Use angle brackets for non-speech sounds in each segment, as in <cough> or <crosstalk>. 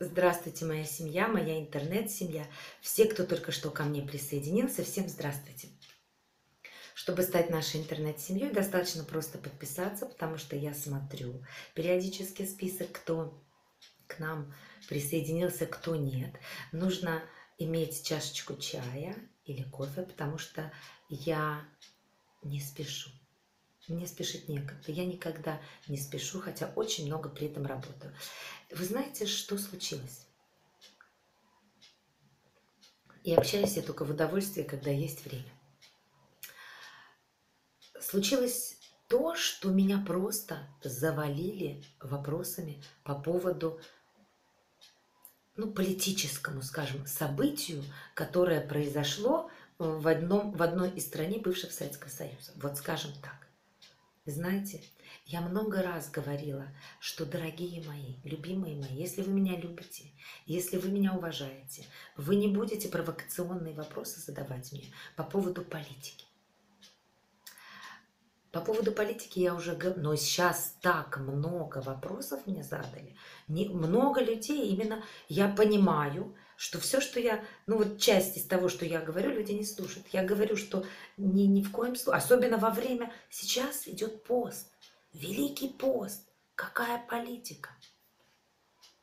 Здравствуйте, моя семья, моя интернет-семья, все, кто только что ко мне присоединился, всем здравствуйте. Чтобы стать нашей интернет-семьей, достаточно просто подписаться, потому что я смотрю периодически список, кто к нам присоединился, кто нет. Нужно иметь чашечку чая или кофе, потому что я не спешу. Мне спешить некогда. Я никогда не спешу, хотя очень много при этом работаю. Вы знаете, что случилось? И общаюсь я только в удовольствии, когда есть время. Случилось то, что меня просто завалили вопросами по поводу ну, политическому, скажем, событию, которое произошло в, одном, в одной из стран бывшего Советского Союза. Вот скажем так. Знаете, я много раз говорила, что, дорогие мои, любимые мои, если вы меня любите, если вы меня уважаете, вы не будете провокационные вопросы задавать мне по поводу политики. По поводу политики я уже говорю, но сейчас так много вопросов мне задали, не, много людей, именно я понимаю, что все, что я, ну вот часть из того, что я говорю, люди не слушают. Я говорю, что ни, ни в коем случае, особенно во время, сейчас идет пост, Великий пост. Какая политика?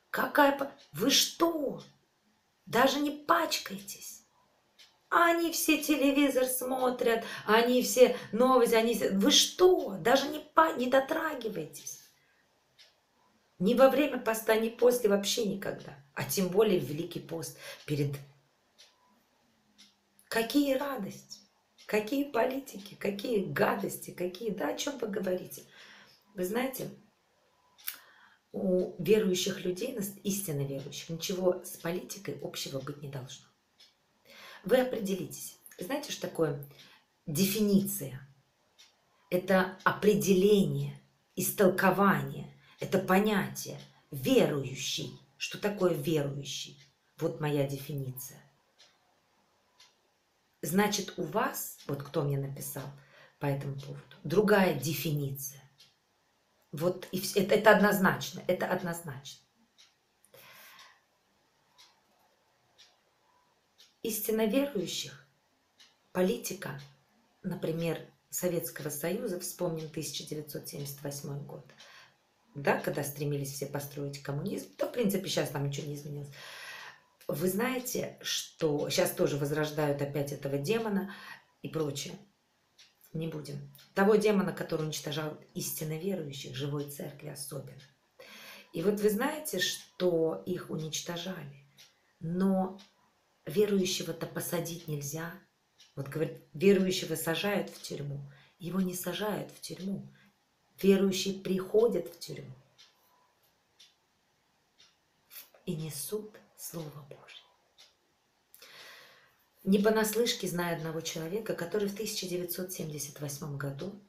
Какая... Вы что? Даже не пачкайтесь. Они все телевизор смотрят, они все новости, они... Вы что? Даже не, па... не дотрагивайтесь. Ни во время поста, ни после, вообще никогда. А тем более в Великий пост перед... Какие радости, какие политики, какие гадости, какие... Да, о чем вы говорите? Вы знаете, у верующих людей, истинно верующих, ничего с политикой общего быть не должно. Вы определитесь. Знаете, что такое дефиниция? Это определение, истолкование, это понятие. Верующий. Что такое верующий? Вот моя дефиниция. Значит, у вас, вот кто мне написал по этому поводу, другая дефиниция. Вот и все, это, это однозначно, это однозначно. Истинно верующих политика, например, Советского Союза, вспомним 1978 год, да, когда стремились все построить коммунизм, то, в принципе, сейчас там ничего не изменилось. Вы знаете, что сейчас тоже возрождают опять этого демона и прочее. Не будем. Того демона, который уничтожал истинно верующих, живой церкви особенно. И вот вы знаете, что их уничтожали. Но верующего-то посадить нельзя. Вот говорит, верующего сажают в тюрьму. Его не сажают в тюрьму. Верующие приходят в тюрьму и несут Слово Божье. Не понаслышке знаю одного человека, который в 1978 году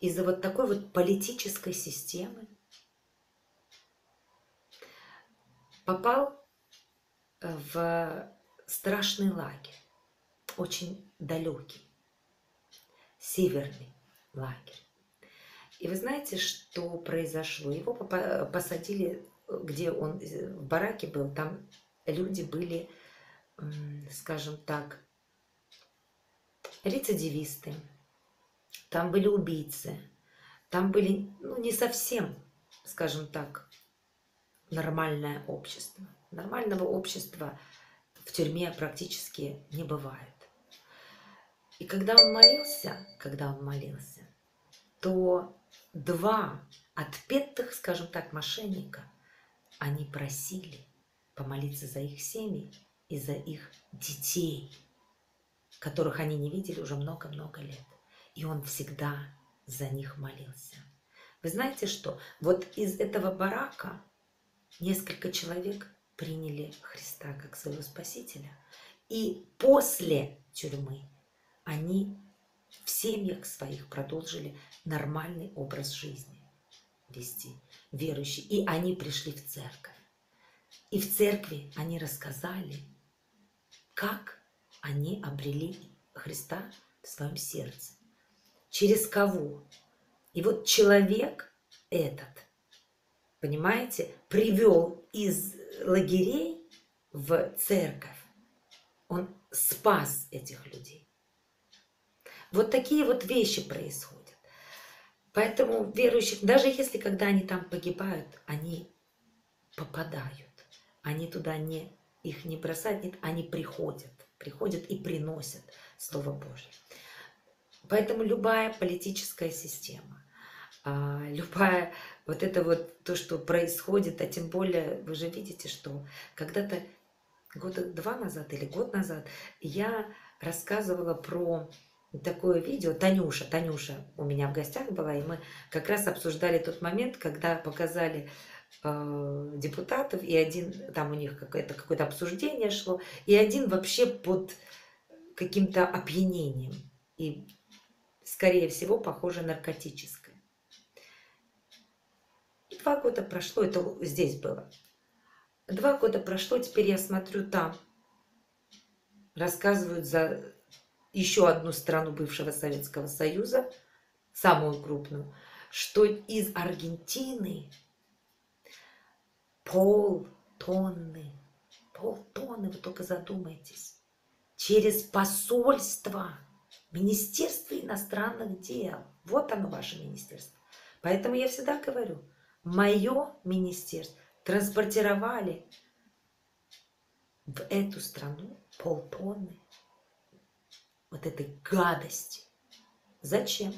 из-за вот такой вот политической системы попал в страшный лагерь, очень далекий, северный лагерь. И вы знаете, что произошло? Его посадили, где он в бараке был, там люди были скажем так, рецидивисты, там были убийцы, там были, ну, не совсем, скажем так, нормальное общество. Нормального общества в тюрьме практически не бывает. И когда он молился, когда он молился, то два отпетых, скажем так, мошенника, они просили помолиться за их семьи из-за их детей, которых они не видели уже много-много лет. И он всегда за них молился. Вы знаете что? Вот из этого барака несколько человек приняли Христа как своего Спасителя. И после тюрьмы они в семьях своих продолжили нормальный образ жизни вести, верующие. И они пришли в церковь. И в церкви они рассказали как они обрели Христа в своем сердце. Через кого? И вот человек этот понимаете, привел из лагерей в церковь. Он спас этих людей. Вот такие вот вещи происходят. Поэтому верующих, даже если когда они там погибают, они попадают. Они туда не, их не бросают, нет, они приходят. Приходят и приносят Слово Божье. Поэтому любая политическая система, а, любая вот это вот то, что происходит, а тем более вы же видите, что когда-то года два назад или год назад я рассказывала про такое видео. Танюша, Танюша у меня в гостях была, и мы как раз обсуждали тот момент, когда показали э, депутатов, и один, там у них какое-то какое обсуждение шло, и один вообще под каким-то опьянением, и, скорее всего, похоже наркотическое. И два года прошло, это здесь было. Два года прошло, теперь я смотрю там. Рассказывают за еще одну страну бывшего Советского Союза, самую крупную, что из Аргентины полтонны, полтонны, вы только задумайтесь, через посольство, Министерство иностранных дел. Вот оно, ваше министерство. Поэтому я всегда говорю, мое министерство транспортировали в эту страну полтонны вот этой гадости. Зачем?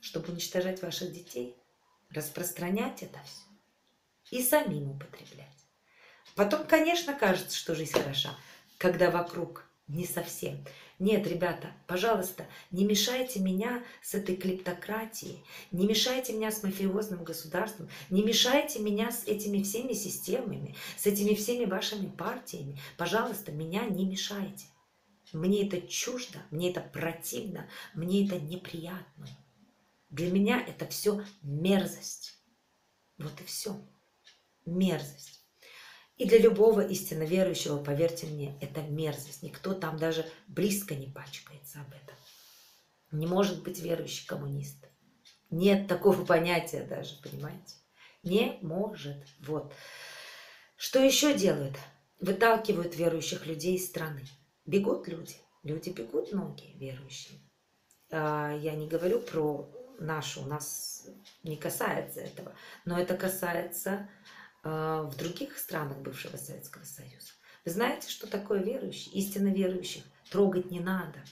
Чтобы уничтожать ваших детей, распространять это все и самим употреблять. Потом, конечно, кажется, что жизнь хороша, когда вокруг не совсем. Нет, ребята, пожалуйста, не мешайте меня с этой клептократией, не мешайте меня с мафиозным государством, не мешайте меня с этими всеми системами, с этими всеми вашими партиями. Пожалуйста, меня не мешайте. Мне это чуждо, мне это противно, мне это неприятно. Для меня это все мерзость. Вот и все. Мерзость. И для любого истинно верующего, поверьте мне, это мерзость. Никто там даже близко не пачкается об этом. Не может быть верующий коммунист. Нет такого <laughs> понятия даже, понимаете? Не может. Вот. Что еще делают? Выталкивают верующих людей из страны. Бегут люди. Люди бегут многие верующие. А, я не говорю про нашу, у нас не касается этого, но это касается а, в других странах бывшего Советского Союза. Вы знаете, что такое верующий? Истинно верующих трогать не надо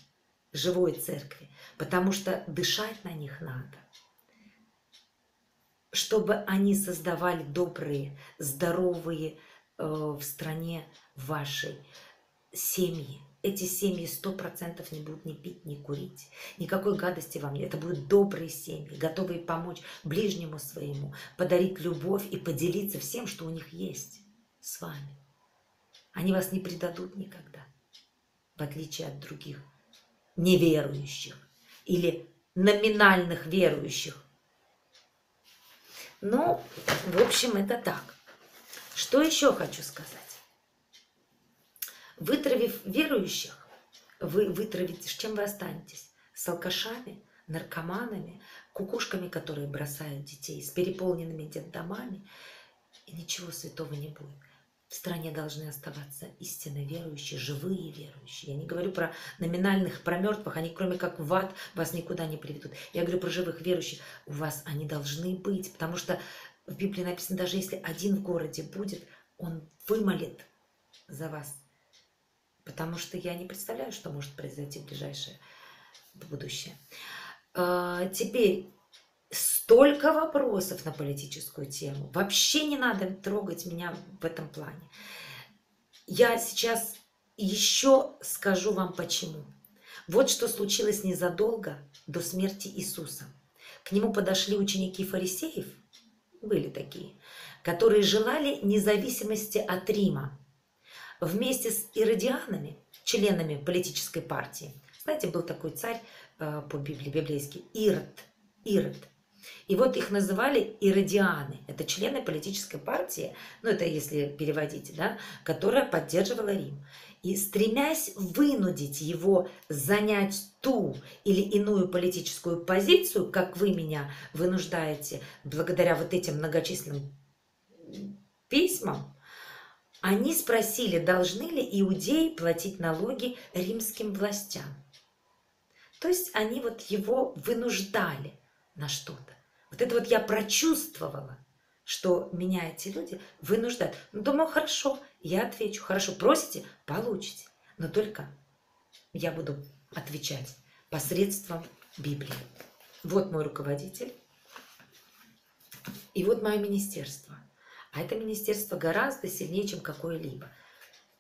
живой церкви, потому что дышать на них надо. Чтобы они создавали добрые, здоровые э, в стране вашей семьи. Эти семьи сто процентов не будут ни пить, ни курить. Никакой гадости вам нет. Это будут добрые семьи, готовые помочь ближнему своему, подарить любовь и поделиться всем, что у них есть с вами. Они вас не предадут никогда, в отличие от других неверующих или номинальных верующих. Ну, в общем, это так. Что еще хочу сказать? Вытравив верующих, вы вытравите, с чем вы останетесь? С алкашами, наркоманами, кукушками, которые бросают детей, с переполненными детдомами, и ничего святого не будет. В стране должны оставаться истинно верующие, живые верующие. Я не говорю про номинальных, про мертвых, они кроме как в ад вас никуда не приведут. Я говорю про живых верующих, у вас они должны быть, потому что в Библии написано, даже если один в городе будет, он вымолит за вас потому что я не представляю, что может произойти в ближайшее будущее. А, теперь столько вопросов на политическую тему. Вообще не надо трогать меня в этом плане. Я сейчас еще скажу вам почему. Вот что случилось незадолго до смерти Иисуса. К нему подошли ученики фарисеев, были такие, которые желали независимости от Рима вместе с иродианами, членами политической партии. Знаете, был такой царь э, по Библии, библейский, Ирод. Ирод. И вот их называли иродианы. Это члены политической партии, ну это если переводить, да, которая поддерживала Рим. И стремясь вынудить его занять ту или иную политическую позицию, как вы меня вынуждаете благодаря вот этим многочисленным письмам, они спросили, должны ли иудеи платить налоги римским властям. То есть они вот его вынуждали на что-то. Вот это вот я прочувствовала, что меня эти люди вынуждают. Ну, думаю, хорошо, я отвечу. Хорошо, просите, получите. Но только я буду отвечать посредством Библии. Вот мой руководитель. И вот мое министерство. А это министерство гораздо сильнее, чем какое-либо.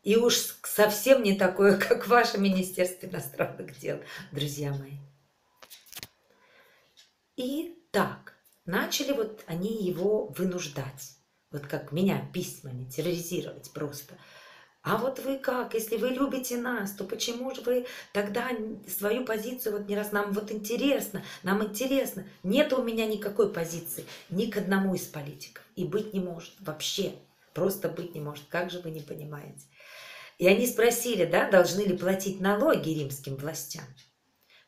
И уж совсем не такое, <laughs> как ваше Министерство иностранных дел, друзья мои. И так, начали вот они его вынуждать, вот как меня письмами, терроризировать просто. А вот вы как, если вы любите нас, то почему же вы тогда свою позицию вот не раз, нам вот интересно, нам интересно. Нет у меня никакой позиции ни к одному из политиков. И быть не может вообще, просто быть не может. Как же вы не понимаете? И они спросили, да, должны ли платить налоги римским властям.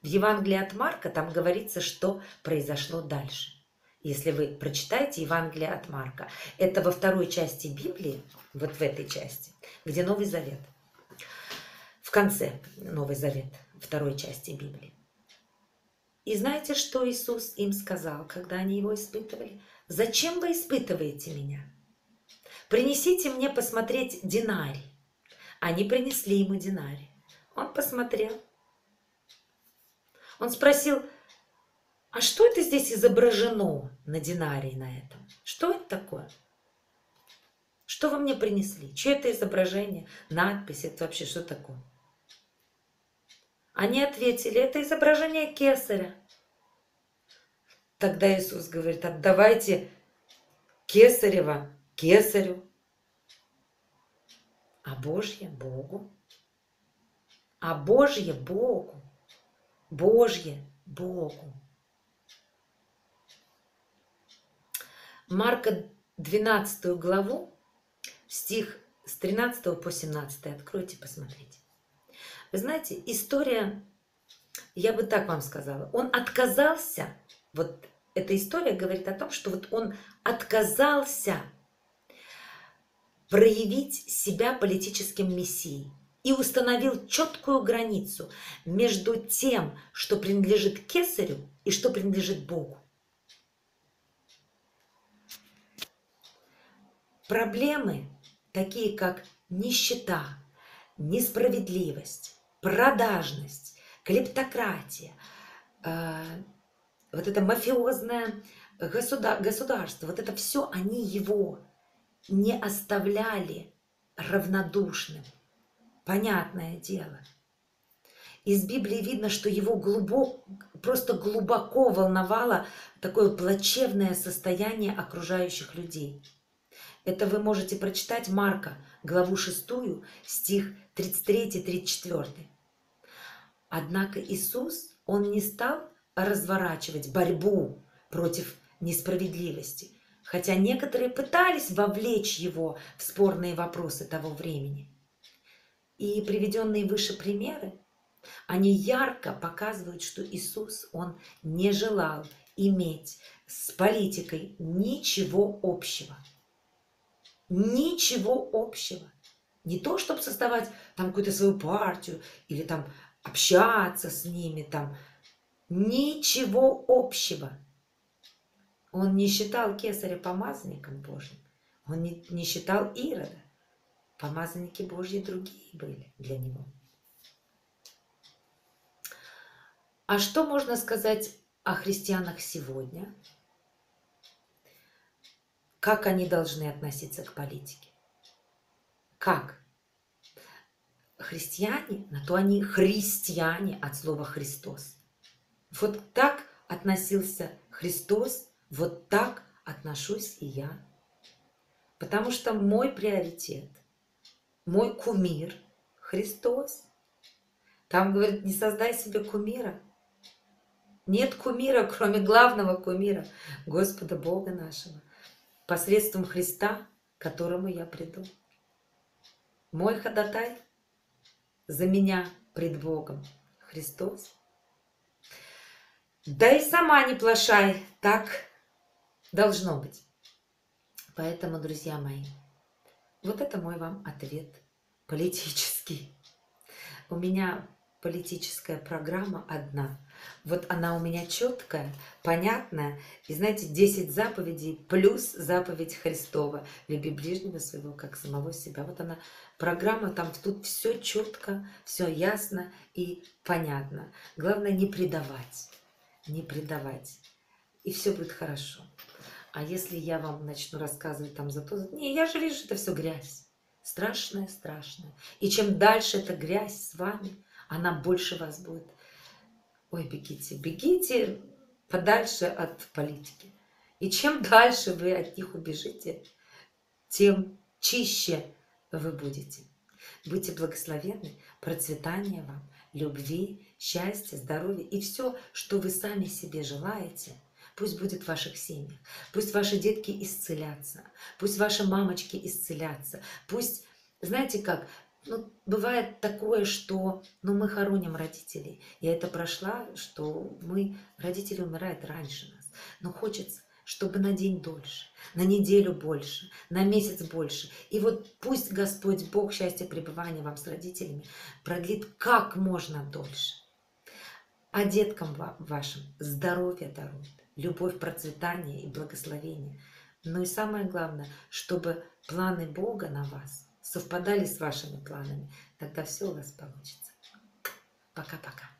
В Евангелии от Марка там говорится, что произошло дальше. Если вы прочитаете Евангелие от Марка, это во второй части Библии, вот в этой части, где Новый Завет. В конце Новый Завет, второй части Библии. И знаете, что Иисус им сказал, когда они его испытывали? «Зачем вы испытываете меня? Принесите мне посмотреть динарий». Они принесли ему динарий. Он посмотрел. Он спросил, а что это здесь изображено на динарии на этом? Что это такое? Что вы мне принесли? Чье это изображение? Надпись? Это вообще что такое? Они ответили, это изображение кесаря. Тогда Иисус говорит, отдавайте кесарева кесарю, а Божье Богу. А Божье Богу. Божье Богу. Марка 12 главу, стих с 13 по 17. Откройте, посмотрите. Вы знаете, история, я бы так вам сказала, он отказался, вот эта история говорит о том, что вот он отказался проявить себя политическим мессией и установил четкую границу между тем, что принадлежит кесарю и что принадлежит Богу. Проблемы, такие как нищета, несправедливость, продажность, клептократия, э, вот это мафиозное государство, вот это все, они его не оставляли равнодушным. Понятное дело. Из Библии видно, что его глубоко, просто глубоко волновало такое плачевное состояние окружающих людей. Это вы можете прочитать Марка, главу 6, стих 33-34. Однако Иисус, Он не стал разворачивать борьбу против несправедливости – хотя некоторые пытались вовлечь его в спорные вопросы того времени. И приведенные выше примеры, они ярко показывают, что Иисус, Он не желал иметь с политикой ничего общего. Ничего общего. Не то, чтобы создавать там какую-то свою партию или там общаться с ними, там. Ничего общего. Он не считал кесаря помазанником Божьим. Он не, не считал Ирода. Помазанники Божьи другие были для него. А что можно сказать о христианах сегодня? Как они должны относиться к политике? Как? Христиане, на то они христиане от слова Христос. Вот так относился Христос вот так отношусь и я. Потому что мой приоритет, мой кумир – Христос. Там говорит, не создай себе кумира. Нет кумира, кроме главного кумира, Господа Бога нашего, посредством Христа, к которому я приду. Мой ходатай за меня пред Богом Христос. Да и сама не плашай, так должно быть. Поэтому, друзья мои, вот это мой вам ответ политический. У меня политическая программа одна. Вот она у меня четкая, понятная. И знаете, 10 заповедей плюс заповедь Христова. Люби ближнего своего, как самого себя. Вот она, программа, там тут все четко, все ясно и понятно. Главное не предавать, не предавать. И все будет хорошо. А если я вам начну рассказывать там за то, не, я же вижу, это все грязь. Страшная, страшная. И чем дальше эта грязь с вами, она больше вас будет. Ой, бегите, бегите подальше от политики. И чем дальше вы от них убежите, тем чище вы будете. Будьте благословенны, процветания вам, любви, счастья, здоровья и все, что вы сами себе желаете – Пусть будет в ваших семьях. Пусть ваши детки исцелятся. Пусть ваши мамочки исцелятся. Пусть, знаете как, ну, бывает такое, что ну, мы хороним родителей. Я это прошла, что мы, родители умирают раньше нас. Но хочется, чтобы на день дольше, на неделю больше, на месяц больше. И вот пусть Господь Бог счастья пребывания вам с родителями продлит как можно дольше. А деткам вашим здоровье дарует любовь, процветание и благословение. Но и самое главное, чтобы планы Бога на вас совпадали с вашими планами. Тогда все у вас получится. Пока-пока.